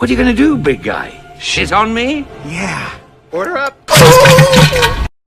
What are you gonna do, big guy? Shit on me? Yeah. Order up.